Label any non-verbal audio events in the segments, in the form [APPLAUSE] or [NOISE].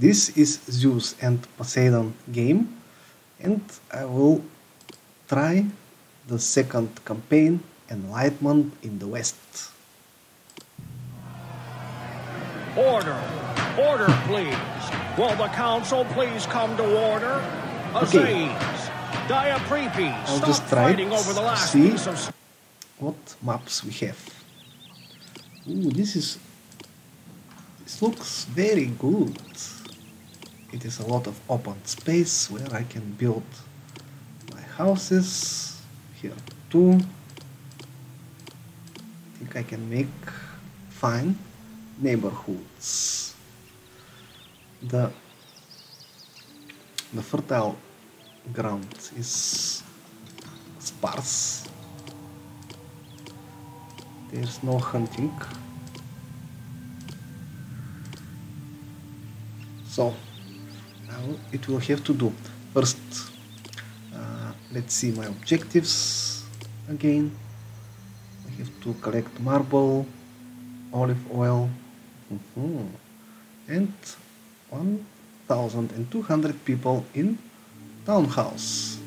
This is Zeus and Poseidon game and I will try the second campaign Enlightenment in the West. Order! Order, please! Will the council please come to order? Okay. Diaprepes, I'll stop just try fighting over the last see. piece of... s- what maps we have. Ooh, this is this looks very good. It is a lot of open space where I can build my houses. Here too. I think I can make fine neighborhoods. The the fertile ground is sparse there's no hunting. So now it will have to do. First, uh, let's see my objectives again. I have to collect marble, olive oil, mhm, and 1,200 people in townhouse.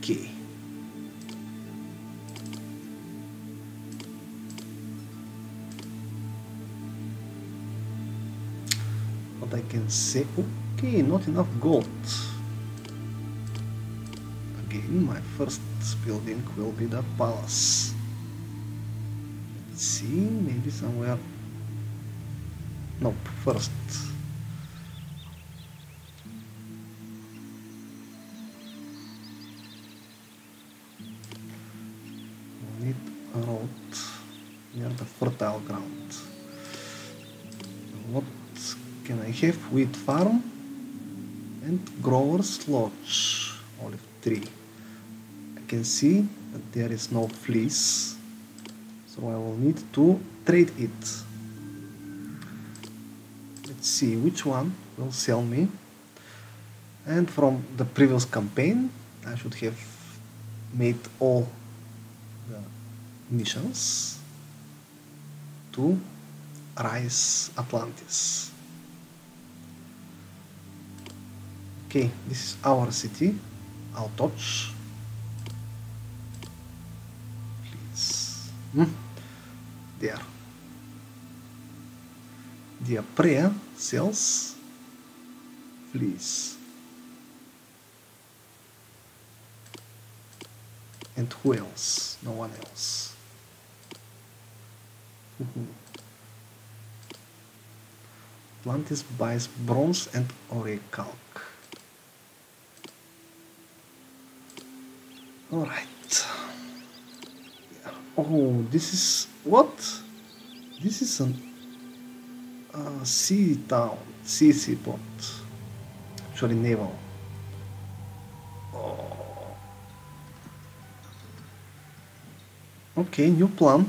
Okay. What I can say, okay, not enough gold. Again, my first building will be the palace. Let's see, maybe somewhere. Nope, first. We need a road near the fertile ground. What can I have? Wheat farm and growers lodge, olive tree. I can see that there is no fleece, so I will need to trade it. Let's see which one will sell me. And from the previous campaign, I should have made all the missions to Rise Atlantis. Okay, this is our city. I'll touch. Please. Hmm. There. Diaprea sells fleece. And who else? No one else. Mhm. Atlantis buys bronze and orichalc. Alright. Oh, this is what? This is an uh, sea town, sea seaport. Actually, naval. Oh. Okay, new plan.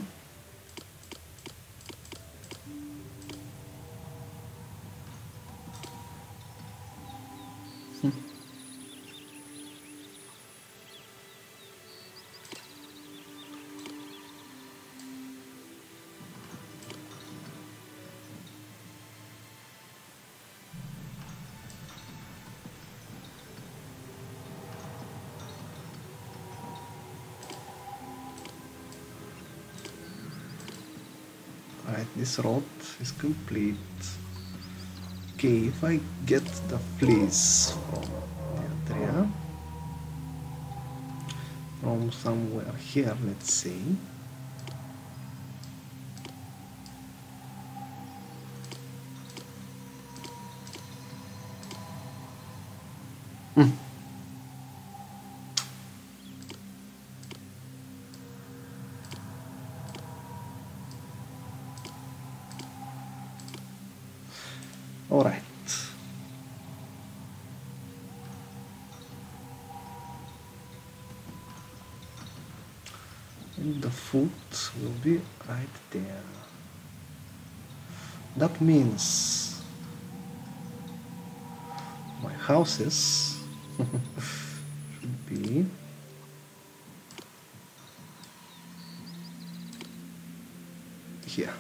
This road is complete. Okay, if I get the fleece from the area, from somewhere here, let's say. There. That means my houses [LAUGHS] should be here.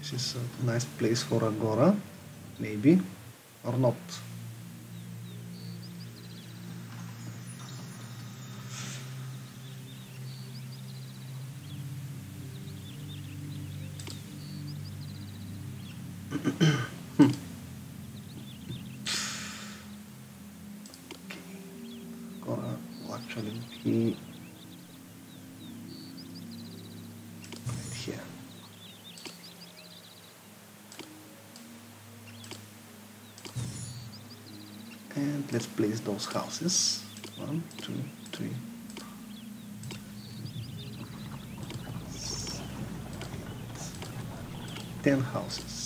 This is a nice place for Agora, maybe, or not. Those houses. One, two, three. Ten houses.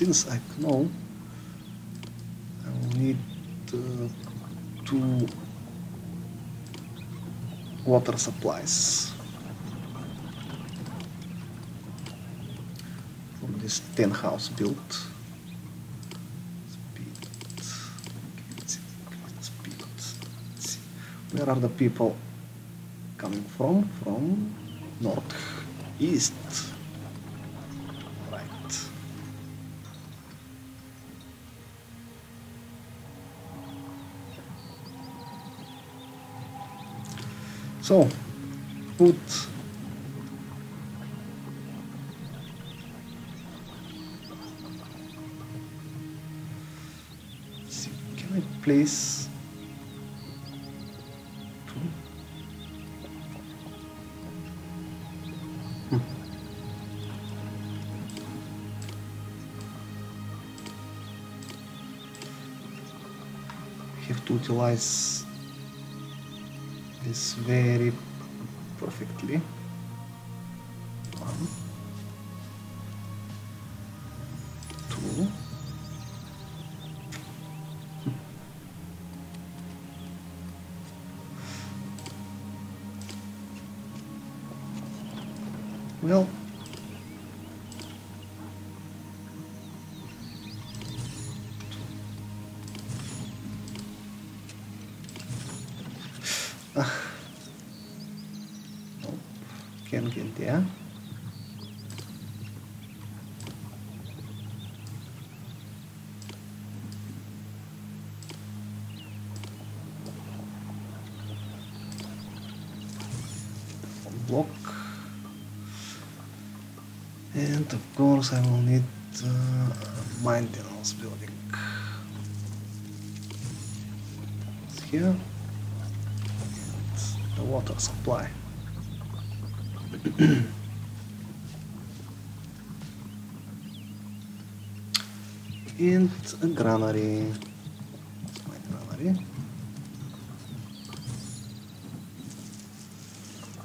Since I know I will need uh, two water supplies from this 10 house built. Where are the people coming from? From north east. So, put can I place two? Hmm. Have to utilize very perfectly. One block. And of course I will need uh, maintenance building. It's here. And the water supply. [CLEARS THROAT] and a granary. My granary.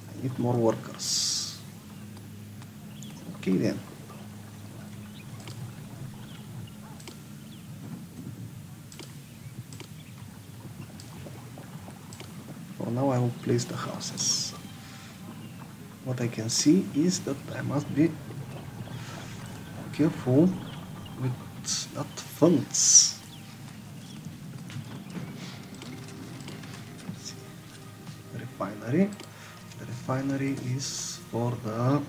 I need more workers. Okay then. For now I will place the houses. What I can see is that I must be careful with that funds. Refinery. The refinery is for the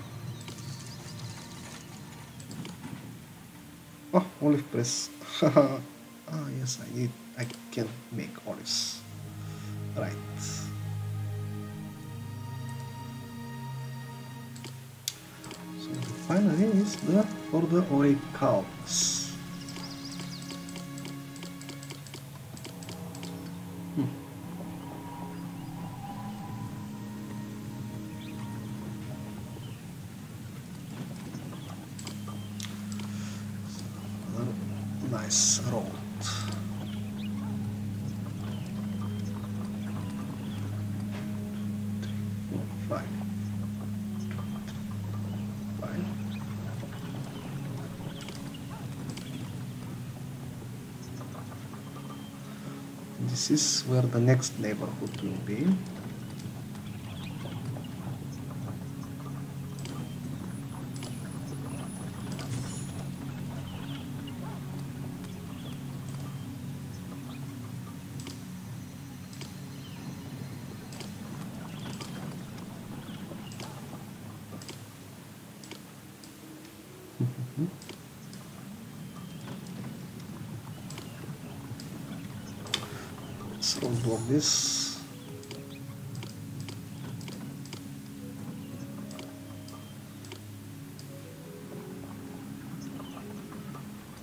Oh, olive press. [LAUGHS] ah, yes, I need. I can make olives. Right. Finally is the the oracles. Hmm. Another nice road. This is where the next neighborhood will be. block this.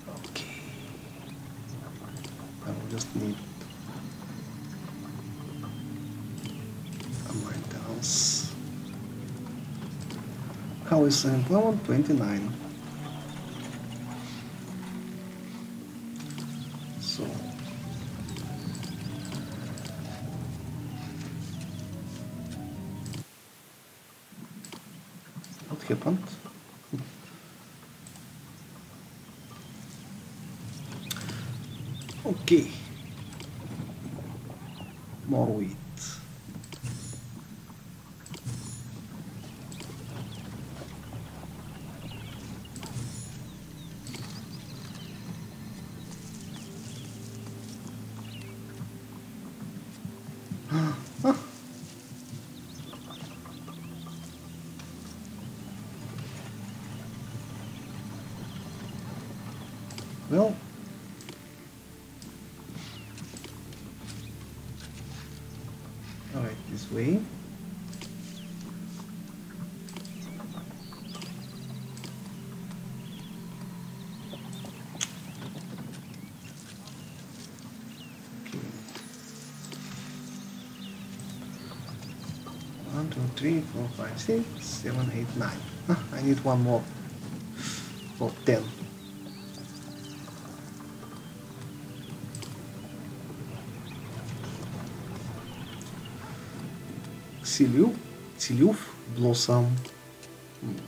Okay. I will just need a. How is unemployment? 29. Three, four, five, six, seven, eight, nine. Ah, I need one more for ten. Ciliu, Ciliuf, Blossom. Hmm.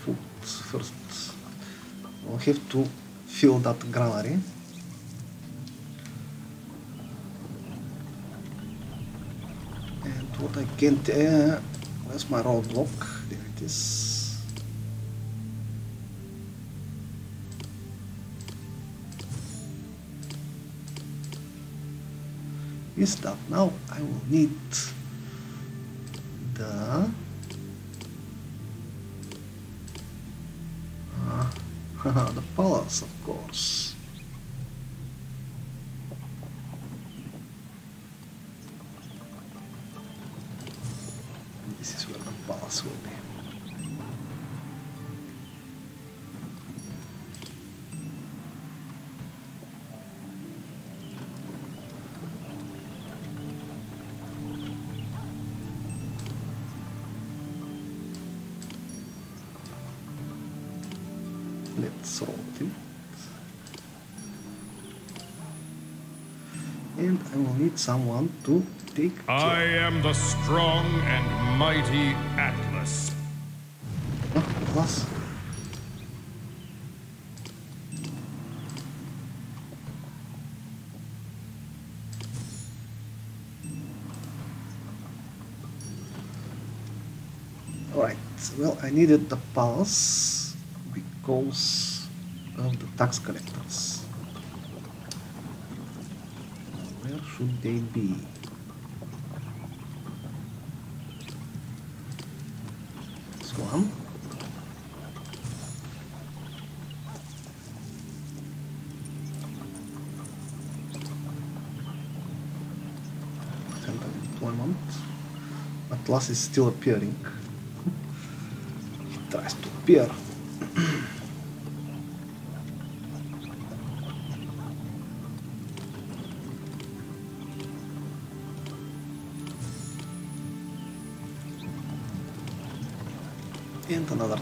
Food first. I'll have to fill that granary. Can't, uh, where's my roadblock? There it is. is that now I will need let's roll it. And I will need someone to take I am the strong and mighty Atlas. Ah, plus Alright, well I needed the pulse because of the tax collectors. Where should they be? This one. Employment. Atlas is still appearing. [LAUGHS] He tries to appear. And another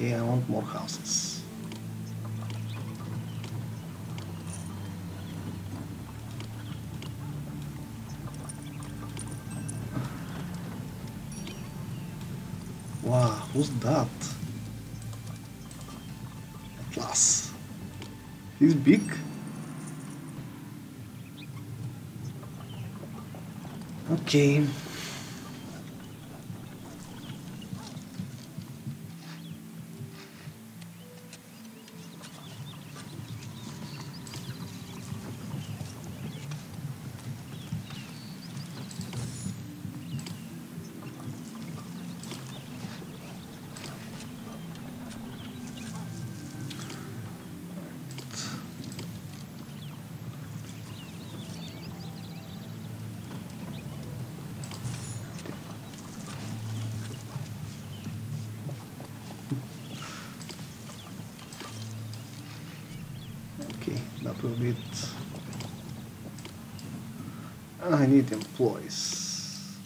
Okay, I want more houses. Wow, who's that? Atlas. He's big. Okay that will be it. I need employees.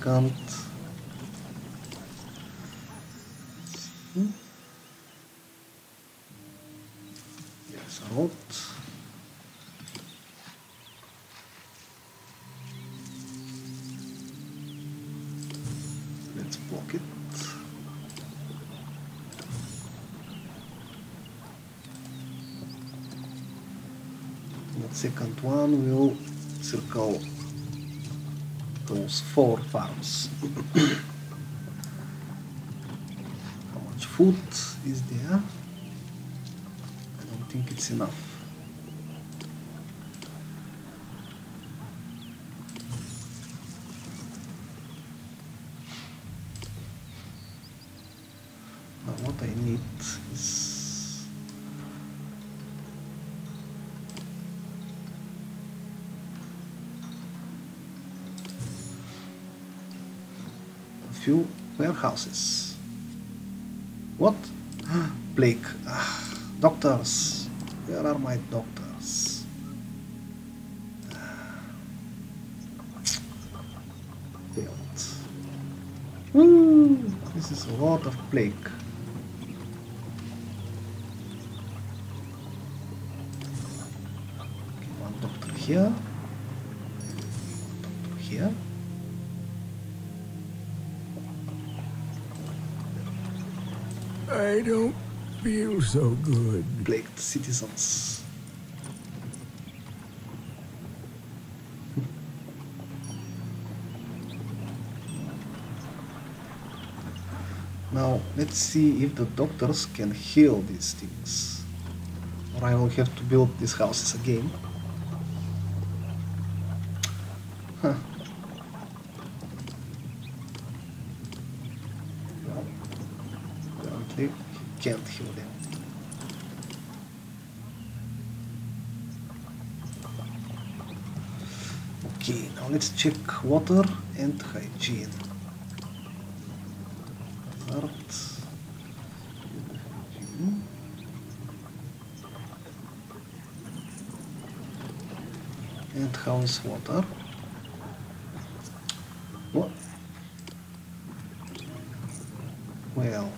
Just How much food is there? I don't think it's enough. Few warehouses. What? Blake. Ah, doctors. Where are my doctors? Ah. Woo! This is a lot of plague. So good. plagued citizens. Now, let's see if the doctors can heal these things. Or I will have to build these houses again. Huh. Well, apparently can't heal them. Okay, now let's check water and hygiene. Art. And is water? What? Well.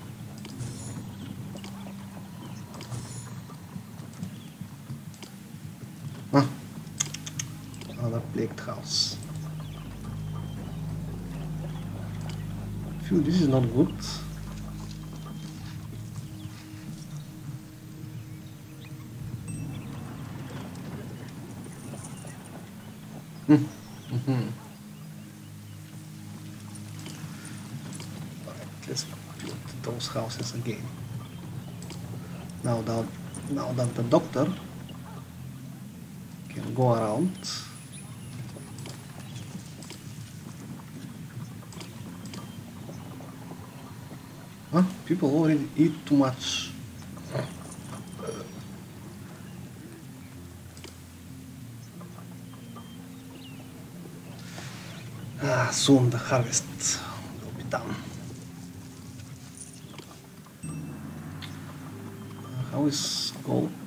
Huh. Another plagued house. Phew, this is not good. Hmm. Let's build those houses again. Now that now that the doctor can go around. Huh? People already eat too much. Ah, soon the harvest will be done. How is gold?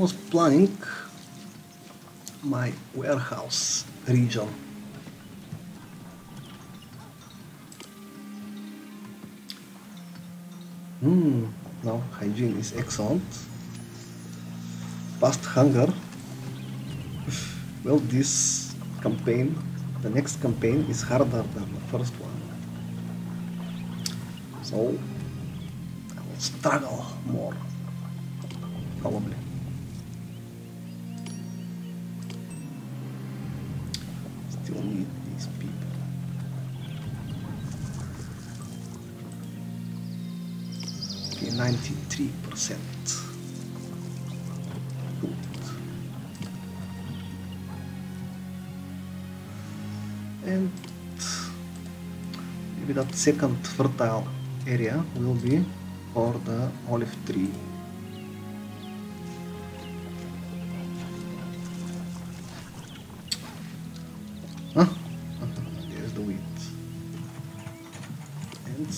Was planning my warehouse region. Hmm, now hygiene is excellent. Past hunger. Well, this campaign, the next campaign is harder than the first one. So, I will struggle more. Probably. These people. Okay, 93%. Good. And maybe that second fertile area will be for the olive tree.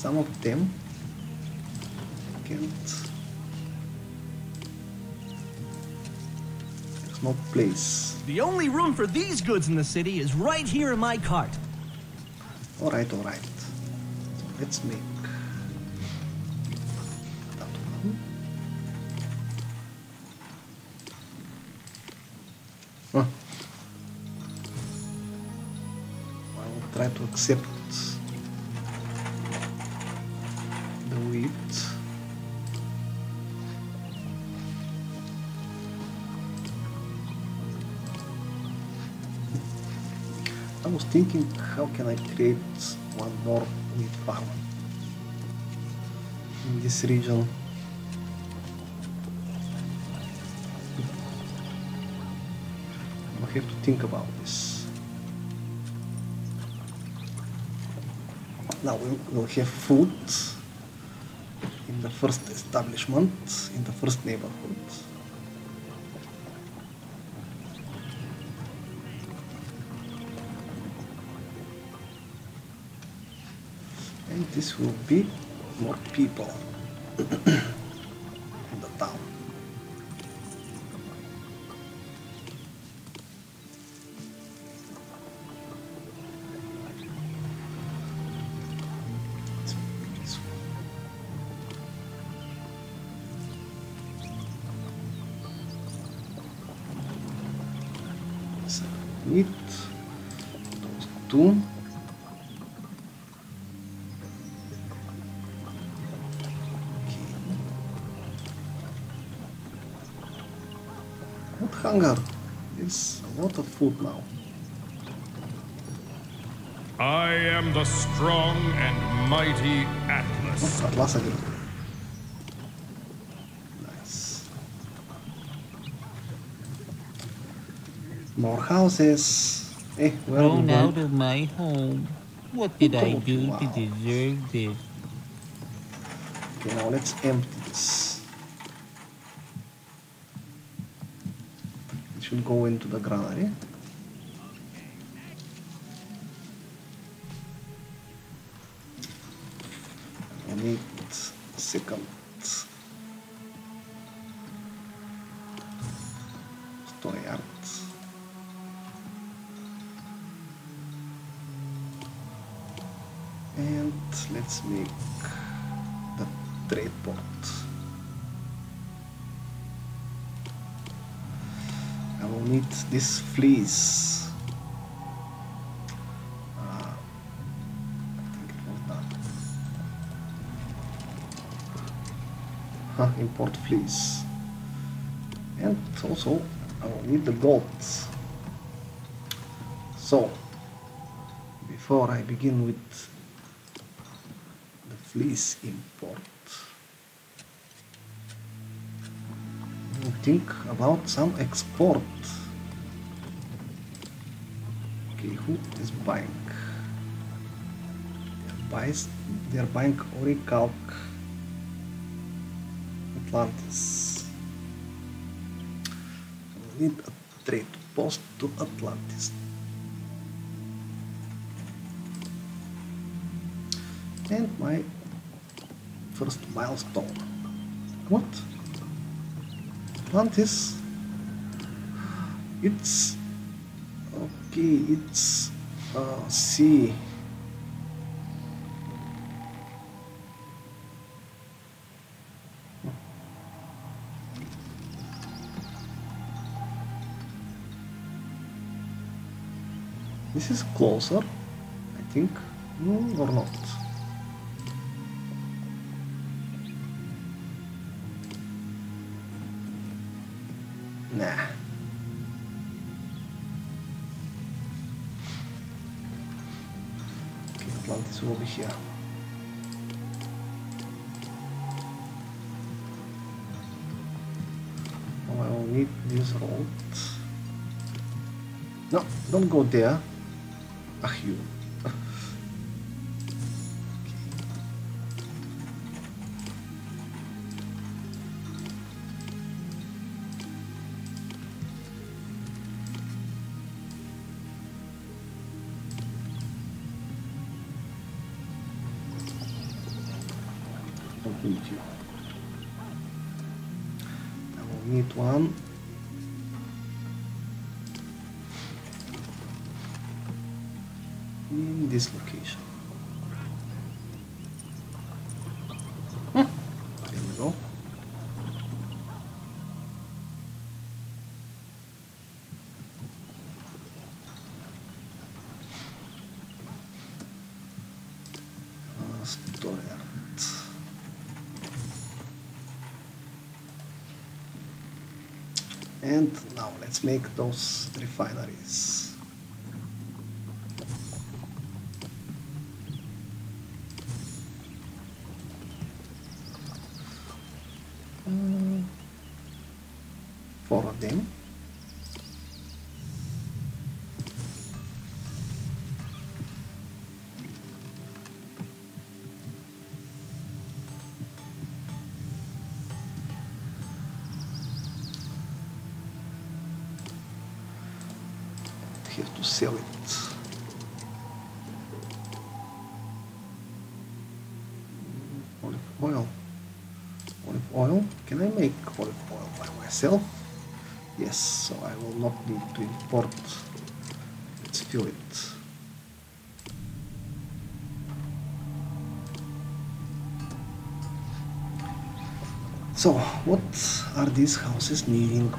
Some of them can't. There's no place. The only room for these goods in the city is right here in my cart. Alright, alright. Let's make. Huh. I will try to accept thinking how can I create one more wheat farm in this region. I have to think about this. Now we'll, have food in the first establishment, in the first neighborhood. This will be more people hunger? There's a lot of food now. I am the strong and mighty Atlas. Oh, Atlas again. Nice. More houses. Eh, where are we Thrown out of my home. What did I do to deserve this? Okay, now let's empty this. Should go into the granary. Fleece. Uh. Huh, import fleece. And also I will need the gold. So before I begin with the fleece import. Think about some export. Who is buying? Buys, they're buying Orichalc Atlantis. We need a trade post to Atlantis. And my first milestone. What? Atlantis. It's okay. It's uh, sea. This is closer, I think, Mm, or not. Be here. Now I will need this road. No, don't go there. Ah, you. You. I will need one. In this location. Hmm, There we go. Uh, Storert. And now let's make those refineries. Yes, so I will not need to import. Let's fill it. So, what are these houses needing?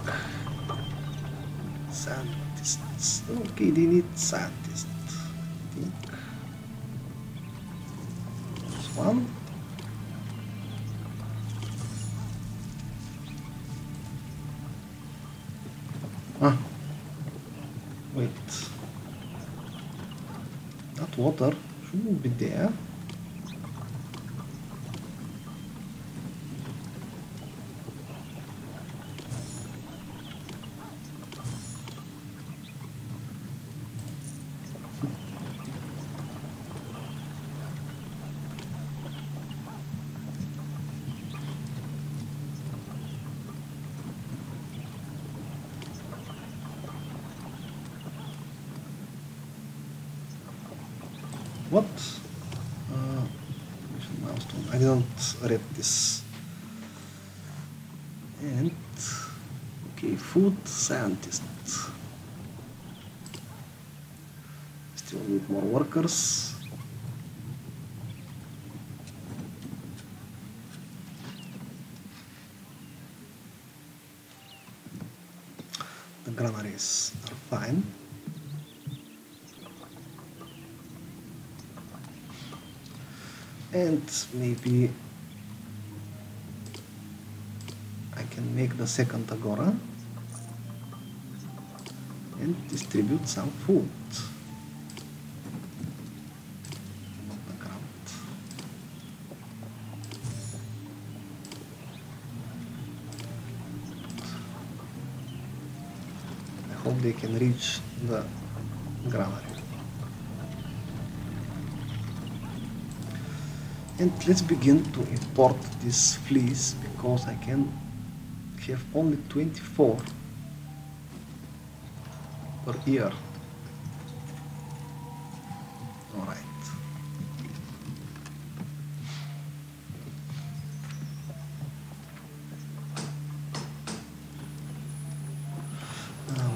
Scientists. Okay, they need scientists. Ah. Wait. That water shouldn't be there. What? Uh, mission milestone. I didn't read this. And okay, food scientist. Still need more The granaries are fine. and maybe I can make the second agora and distribute some food they can reach the granary. And let's begin to import this fleece because I can have only 24 per year.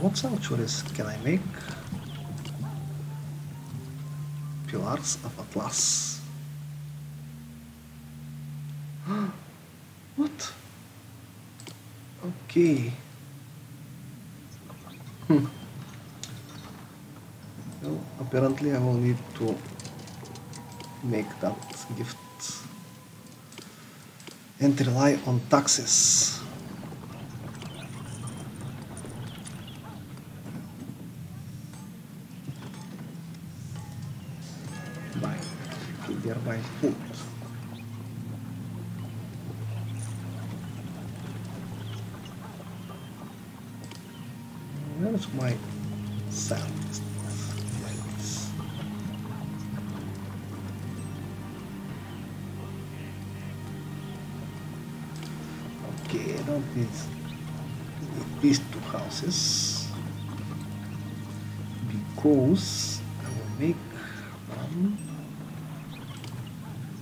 What sanctuaries can I make? Pillars of Atlas. [GASPS] what? Okay. Hmm. Well, apparently I will need to make that gift and rely on taxes.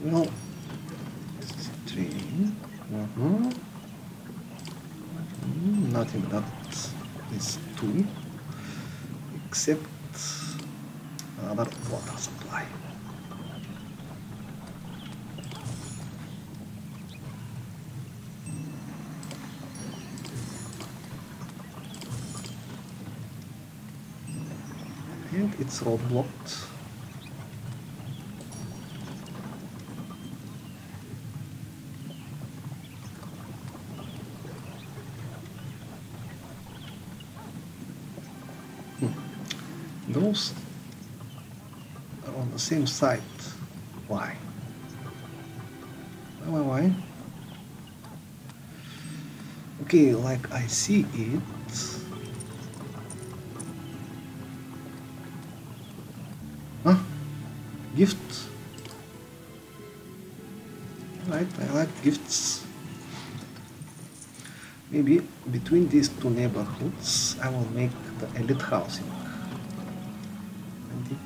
Is three. Mhm. Mm, Nothing that is two, except another water supply. And it's roadblocked. Those are on the same side. Why? Why, why, why? Okay, like I see it. Huh? Gift. Right, I like gifts. Maybe between these two neighborhoods I will make the elite housing.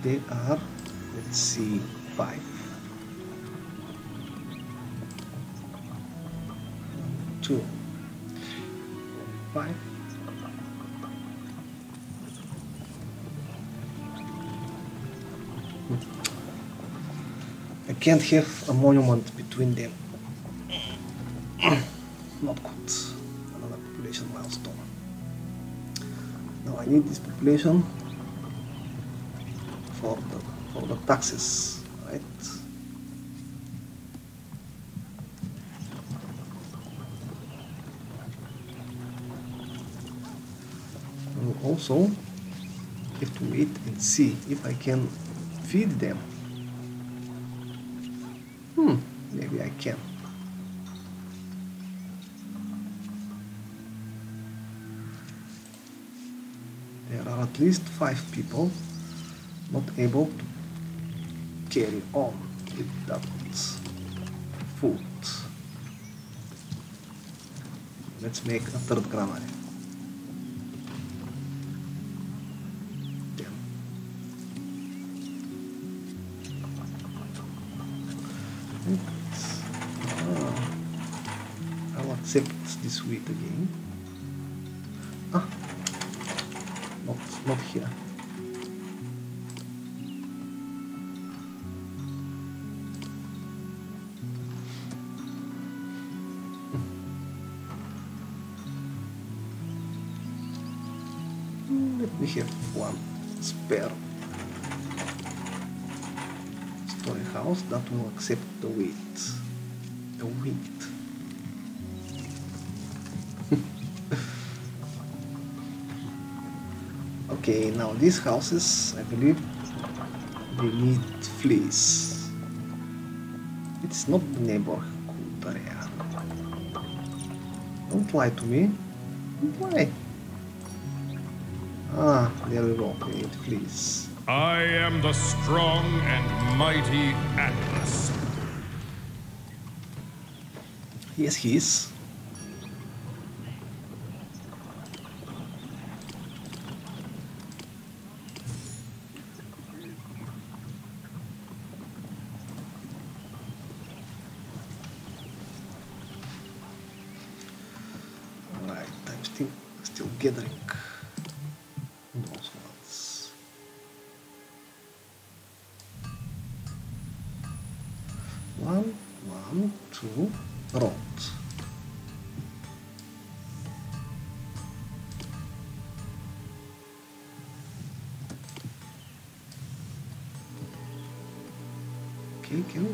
They are, let's see, five. Two. Five. I can't have a monument between them. [CLEARS THROAT] Not good. Another population milestone. Now I need this population for the for the taxes, right? Also have to wait and see if I can feed them. Hmm, maybe I can. There are at least five people not able to carry on with that food. Let's make a third. Then. Ah, I'll accept this wheat again. Ah, not not here. Have one spare story house that will accept the wheat. The wheat. [LAUGHS] okay, now these houses, I believe, they need fleece. It's not the neighborhood area. Don't lie to me. Don't lie. Go. They need fleece. I am the strong and mighty Atlas. Yes, he is.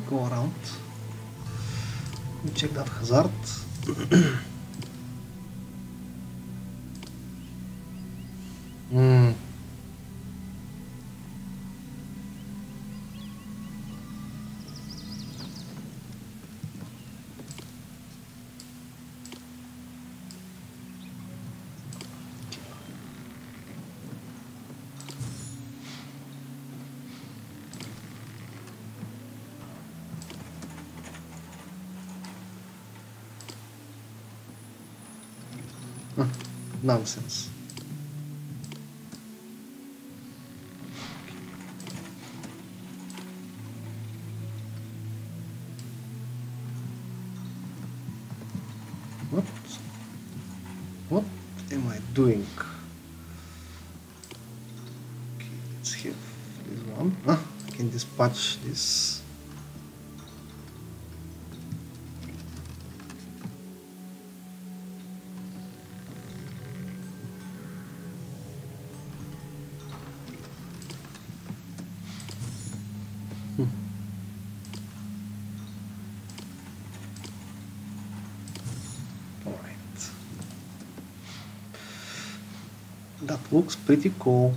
Go around? Me check that hazard. Nonsense. What? What am I doing? Okay, let's have this one. Ah, I can dispatch this. Looks pretty cool.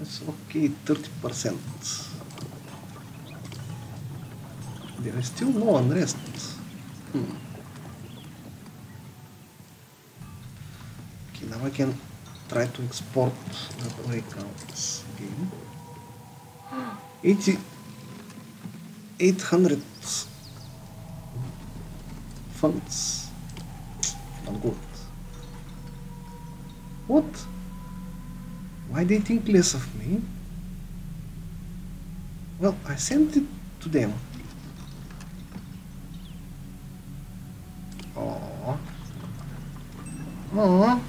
It's okay, 30%. There is still no unrest. Hmm. Okay, now I can try to export the breakouts again. 80 800 funds. Not good. What? Why they think less of me? Well, I sent it to them. Aww. Aww.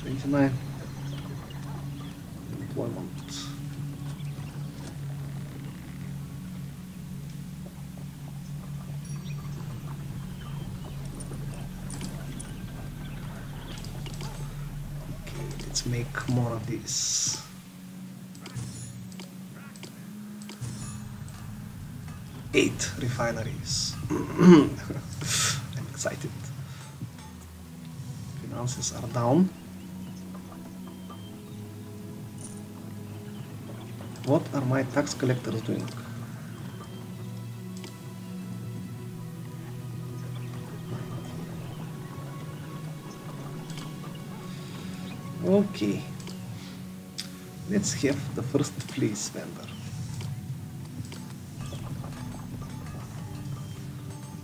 29. Make more of this. Eight refineries. [CLEARS THROAT] I'm excited. Finances are down. What are my tax collectors doing? Okay. Let's have the first fleece vendor.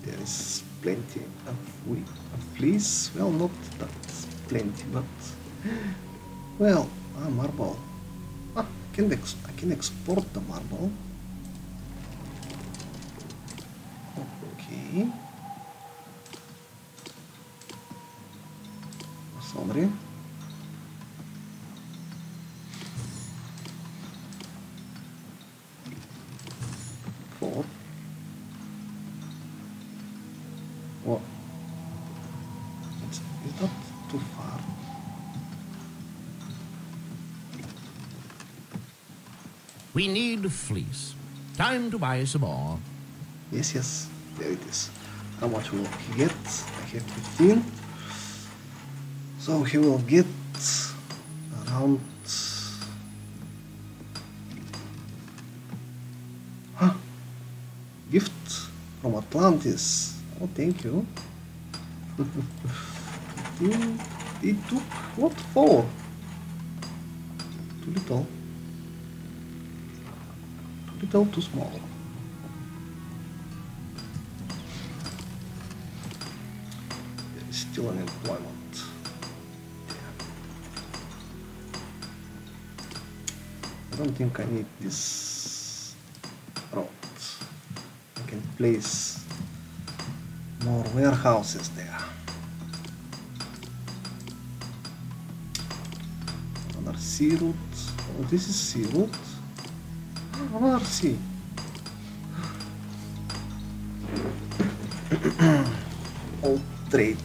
There is plenty of wheat, fleece. Well, not that plenty, but well, ah, marble. Ah, I can I can export the marble. Need fleece. Time to buy some more. Yes, yes, there it is. How much will he get? I have 15. So he will get around. Huh? Gift from Atlantis. Oh, thank you. [LAUGHS] He took what for? Too little. Too little, too small. Still unemployment. I don't think I need this road. I can place more warehouses there. Another sea route. Oh, this is sea route. Another sea. all trade.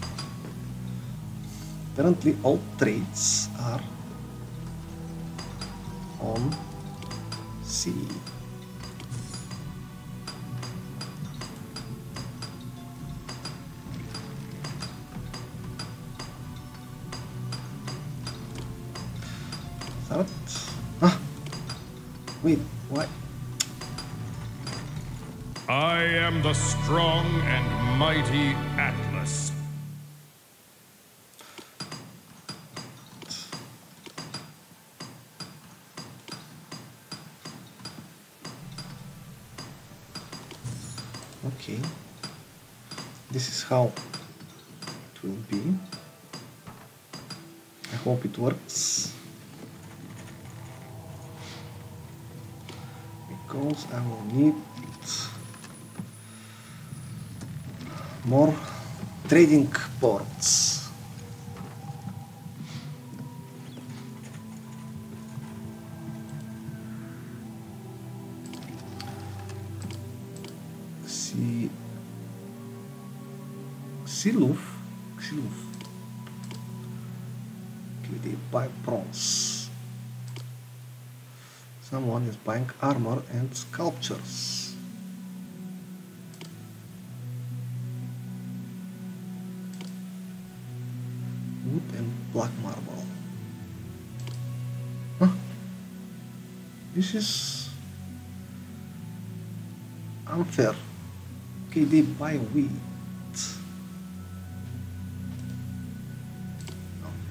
Apparently all trades mighty trading ports. See Siluf Siluf they buy bronze someone is buying armor and sculptures this is unfair Okay, they buy wheat.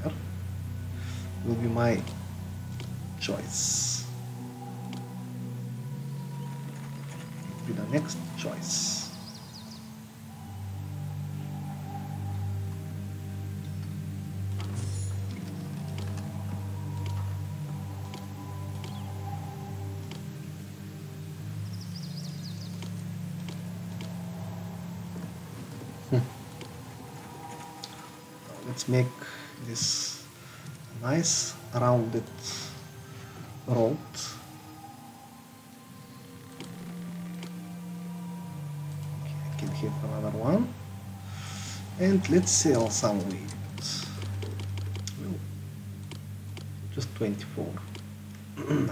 Now, will be my choice. Be the next make this nice rounded road. Okay, I can hit another one. And let's sell some wheat just 24 [CLEARS THROAT] I will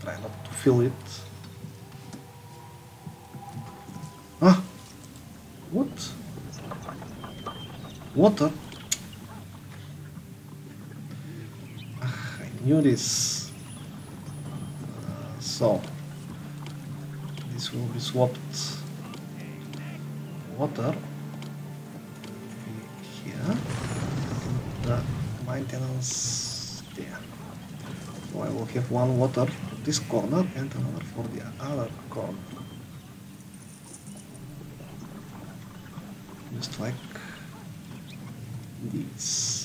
try not to fill it. Ah what? Water knew this. Uh, so this will be swapped water here. The maintenance there. So I will have one water for this corner and another for the other corner. Just like this.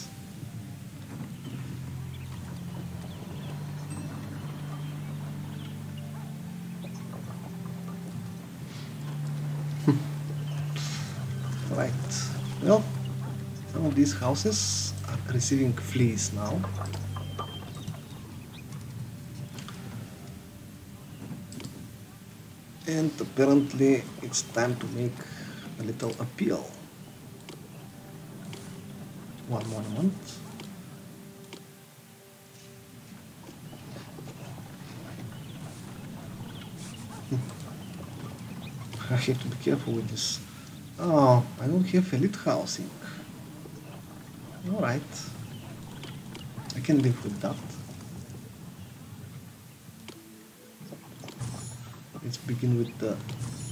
These houses are receiving fleece now. And apparently it's time to make a little appeal. One monument. Hmm. [LAUGHS] I have to be careful with this. Oh, I don't have elite housing. Alright. I can live with that. Let's begin with the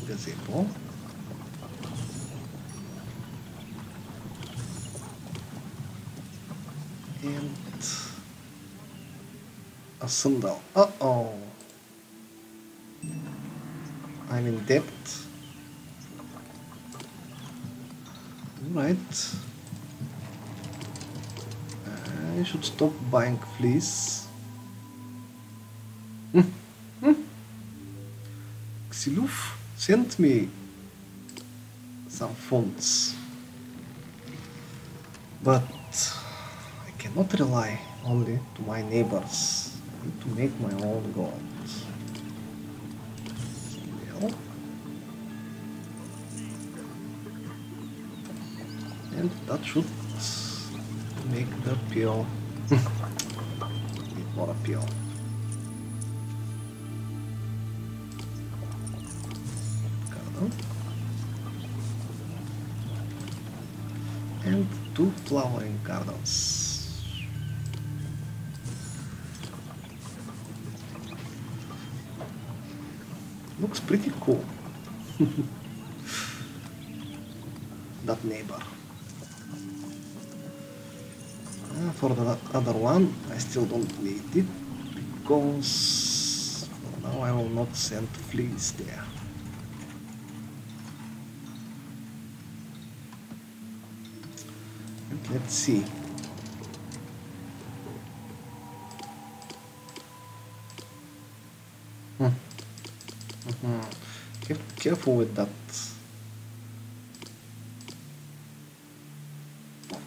gazebo. And a sandal. Uh-oh. I'm in debt. Right. Should stop buying fleece. Xiluf sent me some funds. But I cannot rely only to my neighbors. I need to make my own gold. now. And that should make the peel more appeal. And two flowering gardens. Looks pretty cool. [LAUGHS] that neighbor. For the other one, I still don't need it because for now I will not send fleece there. Let's see. Hmm. Mhm. Care- Careful with that. Pot.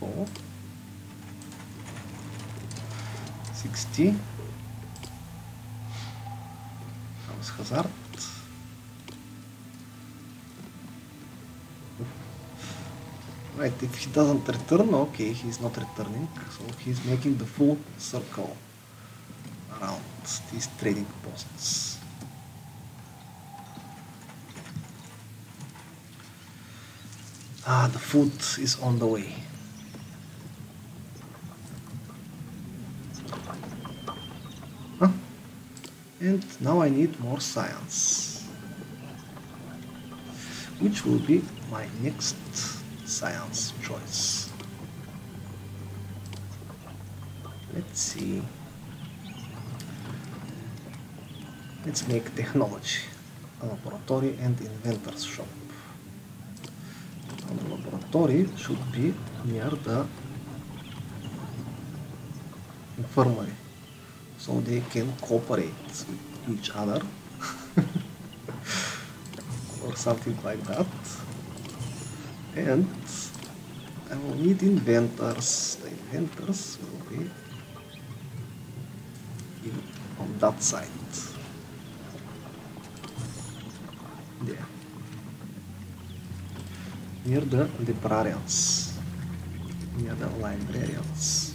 24 60 House hazard Right, if he doesn't return, okay, he's not returning, so he's making the full circle around these trading posts. Ah, the food is on the way. Huh? And now I need more science. Which will be my next science choice. Let's see. Let's make technology a laboratory and inventor's shop. The laboratory should be near the infirmary so they can cooperate with each other [LAUGHS] or something like that and I will need inventors. Inventors will be on that side. There. Near the librarians. Near the librarians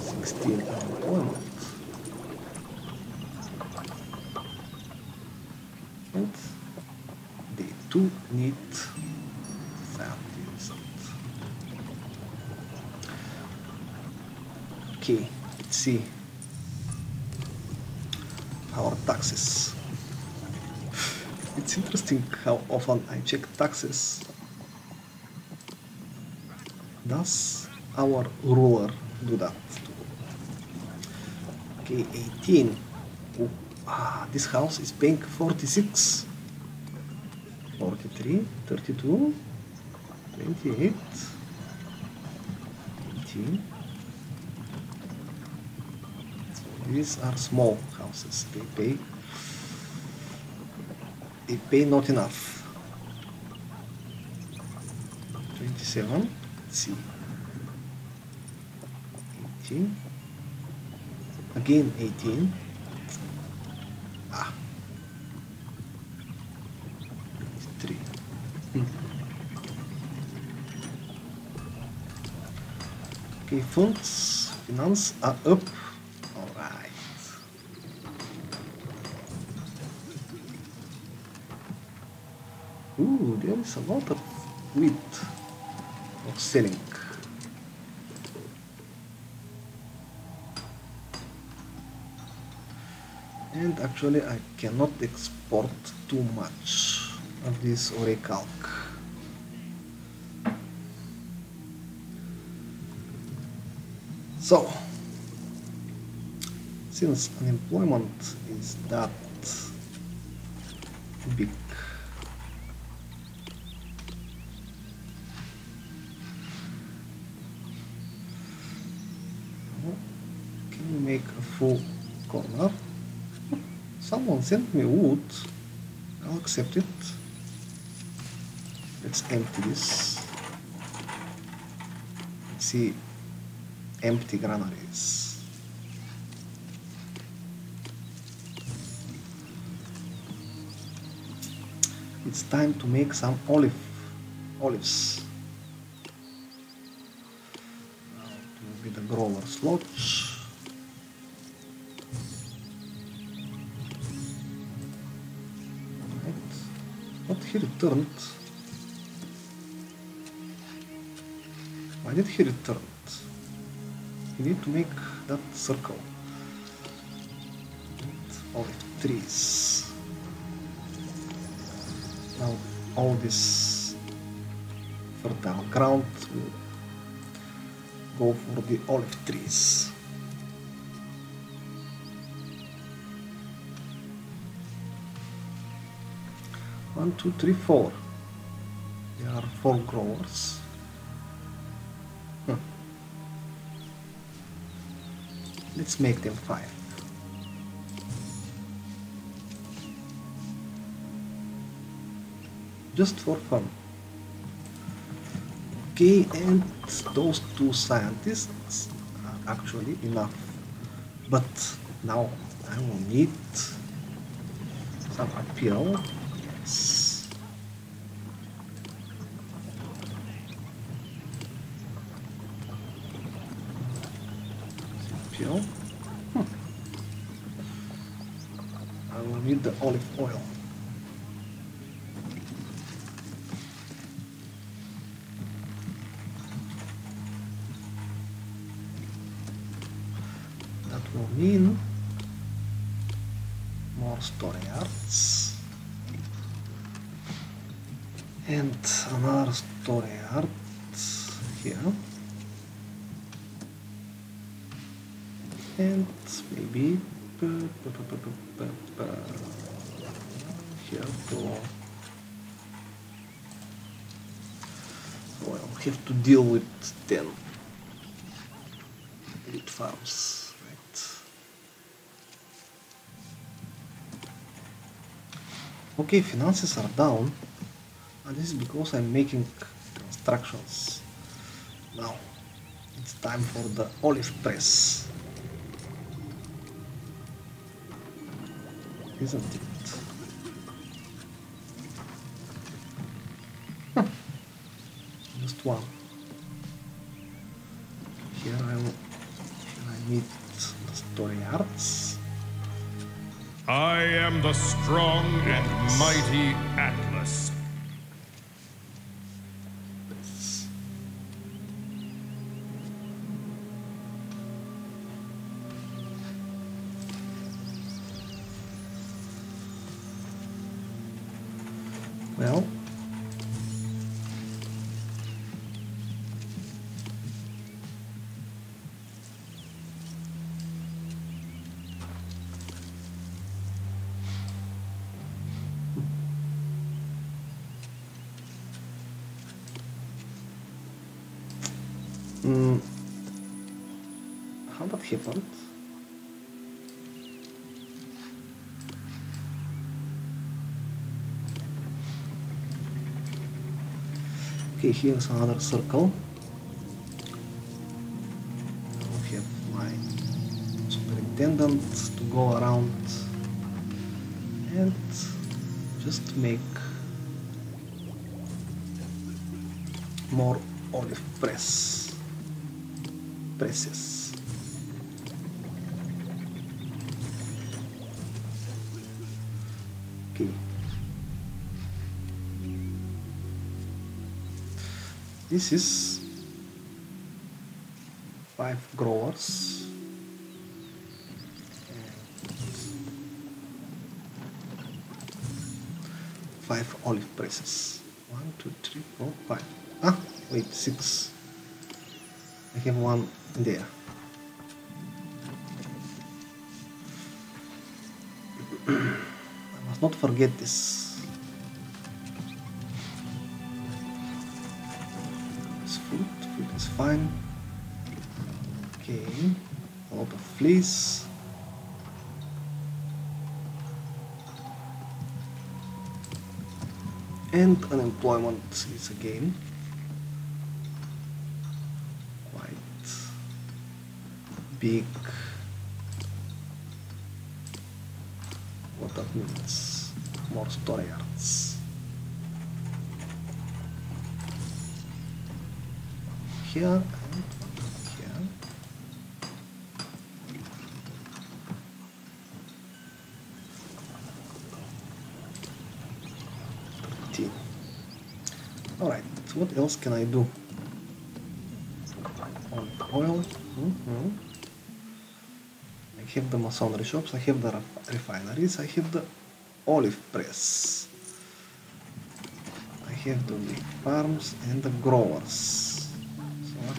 Sixteen unemployment. And they do need families. Okay, let's see our taxes. It's interesting how often I check taxes. Does our ruler do that? Okay, 18. Oh, ah, this house is paying 46. 43, 32, 28, 18. These are small houses. They pay. They pay not enough. Twenty-seven. Let's see. Eighteen. Again eighteen. Ah. Three. Hmm. Okay, funds, finance are up. All right. Ooh, there is a lot of wheat selling. And actually I cannot export too much of this orichalc. So, since unemployment is that big corner someone sent me wood I'll accept it Let's empty this. See empty granaries. It's time to make some olive olives. Now it be the. He? Why did he return? You need to make that circle. Olive trees. Now all this fertile ground will go for the olive trees. One, two, three, four. There are four growers. Huh. Let's make them five. Just for fun. Okay, and those two scientists are actually enough. But now I will need some appeal. Yes. Hmm. I will need the olive oil. Okay finances are down and this is because I'm making constructions. Now it's time for the olive press isn't it? Just one. Here I will here I need am the strong and mighty Atlas. Here's another circle. I have my superintendent to go around and just make more olive press presses. This is five growers. Five olive presses. One, two, three, four, five. Ah, wait, six. I have one there. [CLEARS THROAT] I must not forget this. Is fine. Okay, a lot of and unemployment is again. Quite big. What that means. More store yards here and here Thirteen. All right. So what else can I do? On oil. Mhm. I have the masonry shops. I have the refineries. I have the olive press. I have the farms and the growers.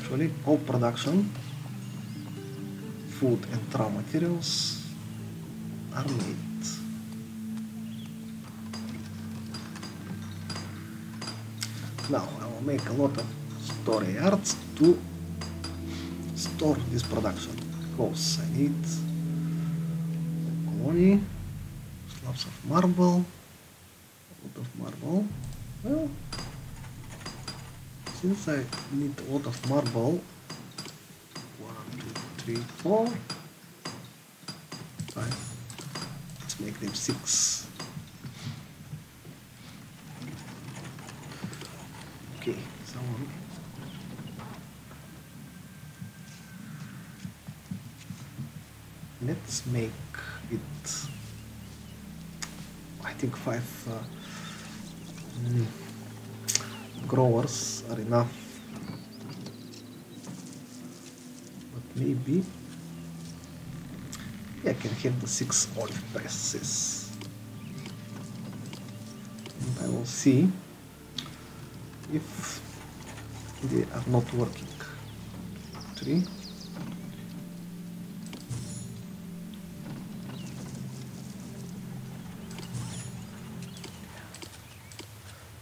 Actually, all production, food and raw materials are made. Now I will make a lot of store yards to store this production because I need colony, slabs of marble, a lot of marble. Since I need a lot of marble, one, two, three, four, five. Let's make them six. Okay, someone. Let's make it. I think five uh, mm, growers are enough. But maybe I can have the six olive presses. And I will see if they are not working. Three.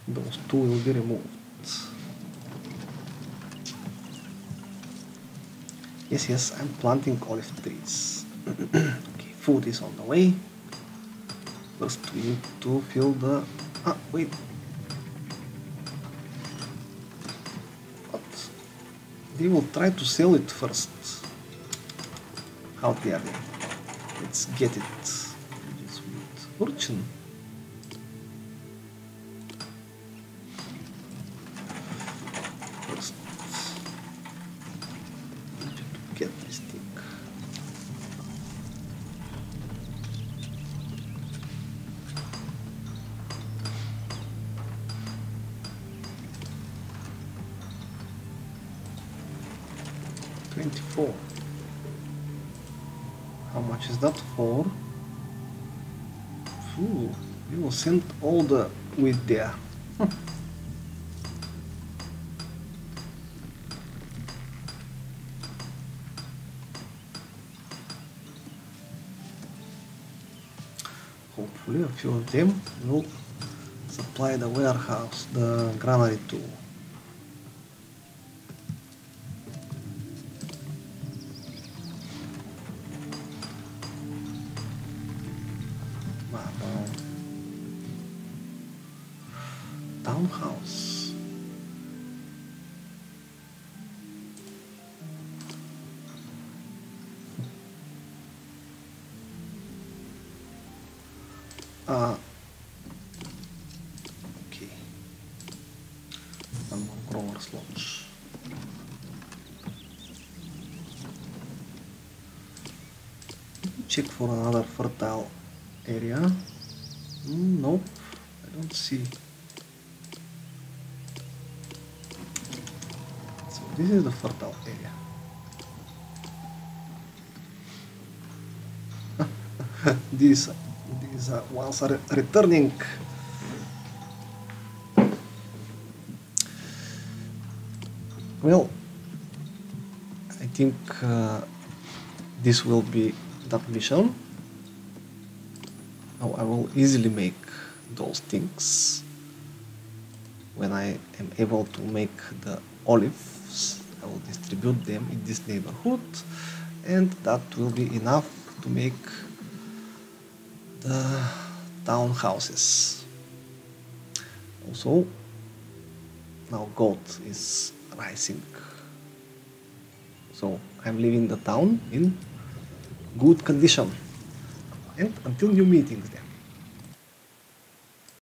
Those two will be removed. Yes, yes, I'm planting olive trees. [CLEARS THROAT] okay, food is on the way. First, we need to fill the. Ah, wait, But they will try to sell it first. How dare they? Let's get it. It's all the wheat there. Hopefully a few of them will supply the warehouse, the granary too. For another fertile area. Mm, nope, I don't see. So this is the fertile area. [LAUGHS] these these uh, ones are returning. Well, I think uh, this will be that mission. Now I will easily make those things when I am able to make the olives. I will distribute them in this neighborhood, and that will be enough to make the townhouses. Also, now gold is rising. So I'm leaving the town in good condition. And until new meetings then.